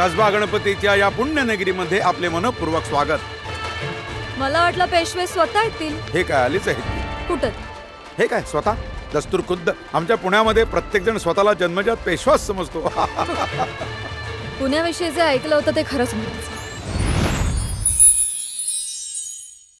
कसबा गणपतीच्या या पुण्यनगरीमध्ये आपले मनपूर्वक स्वागत. मला वाटलं पेशवे स्वतः येतील. हे काय आलीच आहेत कुठं? हे काय स्वतः? दस्तूर खुद्द. आमच्या पुण्यामध्ये प्रत्येक जण स्वतःला जन्मजात पेशवाच समजतो. पुण्याविषयी जे ऐकलं होतं ते खरंच म्हणायचं.